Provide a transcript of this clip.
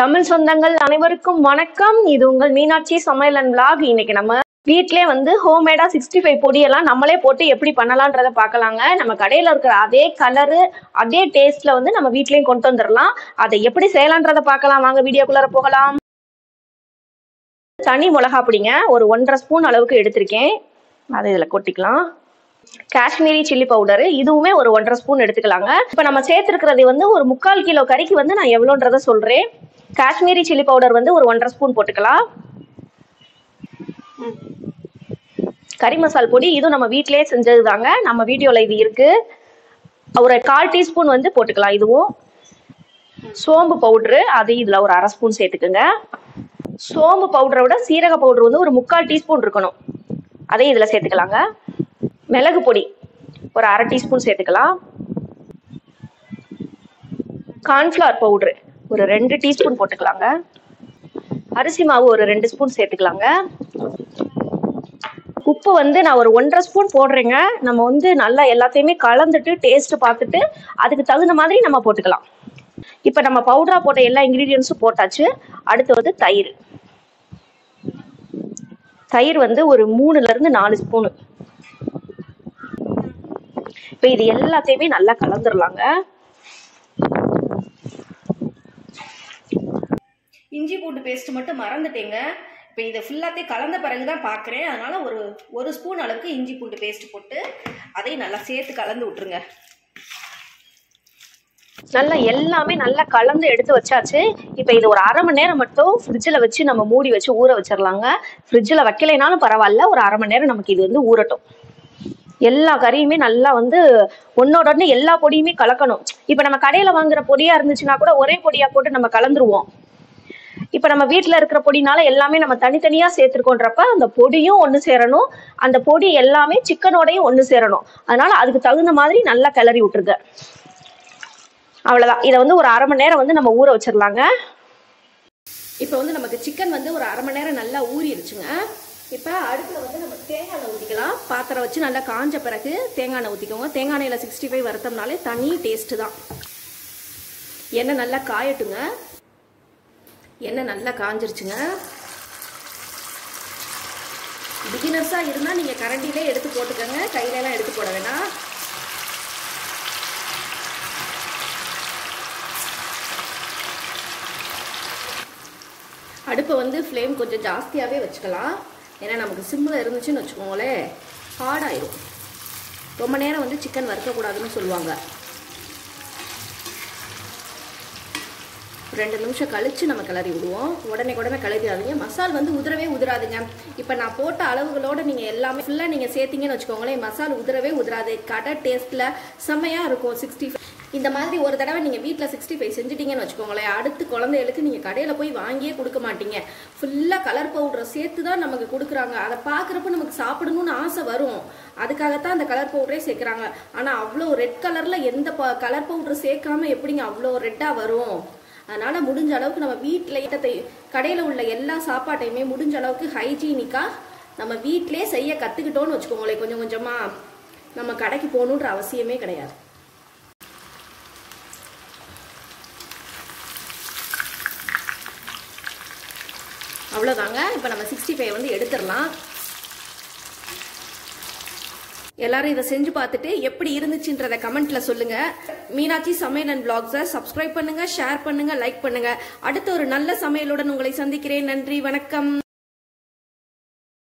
தமிழ் சொந்தங்கள் அனைவருக்கும் வணக்கம். இது உங்கள் மீனாட்சி சமையல் அண்ட் vlog. இன்னைக்கு நம்ம வீட்டிலே வந்து ஹோம்மேடா சிக்ஸ்டி ஃபைவ் பொடியெல்லாம் நம்மளே போட்டு எப்படி பண்ணலான்றத பார்க்கலாங்க. நம்ம கடையில இருக்கிற அதே கலரு அதே டேஸ்ட்ல வந்து நம்ம வீட்லயும் கொண்டு வந்துடலாம் அதை எப்படி செய்யலான்றத பார்க்கலாம். வாங்க வீடியோக்குள்ளார போகலாம். தனி மிளகா பொடிங்க. ஒரு ஒன்றரை ஸ்பூன் அளவுக்கு எடுத்திருக்கேன். அதை இதில் கொட்டிக்கலாம். காஷ்மீரி சில்லி பவுடரு இதுவுமே ஒரு ஒன்றரை ஸ்பூன் எடுத்துக்கலாங்க. இப்போ நம்ம சேர்த்துருக்கிறது வந்து ஒரு முக்கால் கிலோ கறிக்கு வந்து நான் எவ்வளோன்றத சொல்கிறேன் காஷ்மீரி சில்லி பவுடர் வந்து ஒரு ஒன்றரை ஸ்பூன் போட்டுக்கலாம். கறி மசால் பொடி இதுவும் நம்ம வீட்டிலேயே செஞ்சது தாங்க நம்ம வீடியோவில் இது இருக்குது ஒரு கால் டீஸ்பூன் வந்து போட்டுக்கலாம் இதுவும். சோம்பு பவுட்ரு அது இதில் ஒரு அரை ஸ்பூன் சேர்த்துக்குங்க. சோம்பு பவுடரை விட சீரக பவுடர் வந்து ஒரு முக்கால் டீஸ்பூன் இருக்கணும். அதையும் இதில் சேர்த்துக்கலாங்க. மிளகு பொடி ஒரு அரை டீஸ்பூன் சேர்த்துக்கலாம். கார்ன்ஃப்ளவர் பவுட்ரு ஒரு ரெண்டு டீஸ்பூன் போட்டுக்கலாங்க. அரிசி மாவு ஒரு ரெண்டு ஸ்பூன் சேர்த்துக்கலாங்க. உப்பு வந்து நான் ஒரு ஒன்றரை ஸ்பூன் போடுறேங்க. நம்ம வந்து நல்லா எல்லாத்தையுமே கலந்துட்டு டேஸ்ட் பார்த்துட்டு அதுக்கு தகுந்த மாதிரி நம்ம போட்டுக்கலாம். இப்போ நம்ம பவுடரா போட்ட எல்லா இன்க்ரீடியன்ஸும் போட்டாச்சு. அடுத்து வந்து தயிர். தயிர் வந்து ஒரு மூணுலேருந்து நாலு ஸ்பூனு. இப்போ இது எல்லாத்தையுமே நல்லா கலந்துடலாங்க இஞ்சி பூண்டு பேஸ்ட் மட்டும் மறந்துட்டேங்க. இப்போ இதை ஃபுல்லாத்தையும் கலந்த பிறகு தான் பார்க்குறேன் அதனால ஒரு ஒரு ஸ்பூன் அளவுக்கு இஞ்சி பூண்டு பேஸ்ட் போட்டு அதையும் நல்லா சேர்த்து கலந்து விட்டுருங்க. நல்லா எல்லாமே நல்லா கலந்து எடுத்து வச்சாச்சு. இப்போ இது ஒரு அரை மணி நேரம் மட்டும் ஃப்ரிட்ஜில் வச்சு நம்ம மூடி வச்சு ஊற வச்சிடலாங்க ஃப்ரிட்ஜில் வைக்கலைனாலும் பரவாயில்ல. ஒரு அரை மணி நேரம் நமக்கு இது வந்து ஊறட்டும். எல்லா கறியுமே நல்லா வந்து ஒன்னோட ஒன்று எல்லா பொடியுமே கலக்கணும். இப்போ நம்ம கடையில் வாங்குற பொடியாக இருந்துச்சுன்னா கூட ஒரே பொடியாக போட்டு நம்ம கலந்துருவோம். இப்போ நம்ம வீட்டில் இருக்கிற பொடினால எல்லாமே நம்ம தனித்தனியாக சேர்த்துருக்கோன்றப்ப அந்த பொடியும் ஒன்று சேரணும். அந்த பொடி எல்லாமே சிக்கனோடையும் ஒன்று சேரணும். அதனால அதுக்கு தகுந்த மாதிரி நல்லா கிளறி விட்டுருங்க. அவ்வளோதான் இதை வந்து ஒரு அரை மணி நேரம் வந்து நம்ம ஊற வச்சிடலாங்க இப்போ வந்து நமக்கு சிக்கன் வந்து ஒரு அரை மணி நேரம் நல்லா ஊறிடுச்சுங்க. இப்போ அடுப்பில் வந்து நம்ம தேங்காய் எண்ணெய் ஊற்றிக்கலாம் பாத்திரம் வச்சு நல்லா காஞ்ச பிறகு தேங்காய் எண்ணெய் ஊற்றிக்கோங்க தேங்காய் எண்ணெயில் சிக்ஸ்டி ஃபைவ் வறுத்தோம்னாலே தனி டேஸ்ட்டு தான். எண்ணெய் நல்லா காயட்டுங்க. எண்ணெய் நல்லா காஞ்சிருச்சுங்க. பிகினர்ஸாக இருந்தால் நீங்கள் கரண்டிலே எடுத்து போட்டுக்கோங்க. கையிலலாம் எடுத்து போட வேணாம். அடுப்பை வந்து ஃப்ளேம் கொஞ்சம் ஜாஸ்தியாகவே வச்சுக்கலாம். ஏன்னா நமக்கு சிம்மில் இருந்துச்சுன்னு வச்சுக்கோங்களேன் ஹார்டாயிரும் ரொம்ப நேரம் வந்து சிக்கன் வறுக்கக்கூடாதுன்னு சொல்லுவாங்க. ரெண்டு நிமிஷம் கழித்து நம்ம கிளறி விடுவோம். உடனே உடனே கிளறிடாதீங்க. மசால் வந்து உதிரவே உதிராதுங்க. இப்போ நான் போட்ட அளவுகளோட நீங்கள் எல்லாமே ஃபுல்லாக நீங்கள் சேர்த்தீங்கன்னு வச்சுக்கோங்களேன் மசால் உதிரவே உதிராது. கடை டேஸ்ட்டில் செம்மையாக இருக்கும். சிக்ஸ்டி இந்த மாதிரி ஒரு தடவை நீங்கள் வீட்டில் சிக்ஸ்டி ஃபைவ் செஞ்சுட்டீங்கன்னு வச்சுக்கோங்களேன் அடுத்து குழந்தைகளுக்கு நீங்கள் கடையில் போய் வாங்கியே கொடுக்க மாட்டீங்க. ஃபுல்லாக கலர் பவுடரை சேர்த்து தான் நமக்கு கொடுக்குறாங்க. அதை பார்க்குறப்ப நமக்கு சாப்பிடணும்னு ஆசை வரும். அதுக்காகத்தான் அந்த கலர் பவுடரே சேர்க்குறாங்க. ஆனால் அவ்வளோ ரெட் கலரில் எந்த ப கலர் பவுடர் சேர்க்காம எப்படிங்க அவ்வளோ ரெட்டாக வரும்? அதனால் முடிஞ்ச அளவுக்கு நம்ம வீட்டில் கடையில் உள்ள எல்லா சாப்பாட்டையுமே முடிஞ்ச அளவுக்கு ஹைஜீனிக்காக நம்ம வீட்டிலே செய்ய கற்றுக்கிட்டோன்னு வச்சுக்கோங்களேன் கொஞ்சம் கொஞ்சமாக நம்ம கடைக்கு போகணுன்ற அவசியமே கிடையாது. அவ்வளோதாங்க இப்போ நம்ம சிக்ஸ்டி ஃபைவ் வந்து எடுத்துடலாம். எல்லாரும் இதை செஞ்சு பார்த்துட்டு எப்படி இருந்துச்சுன்றத கமெண்ட்ல சொல்லுங்க. மீனாட்சி சமையல் அண்ட் பிளாக்ஸை சப்ஸ்கிரைப் பண்ணுங்க ஷேர் பண்ணுங்க லைக் பண்ணுங்க. அடுத்த ஒரு நல்ல சமையலுடன் உங்களை சந்திக்கிறேன். நன்றி வணக்கம்.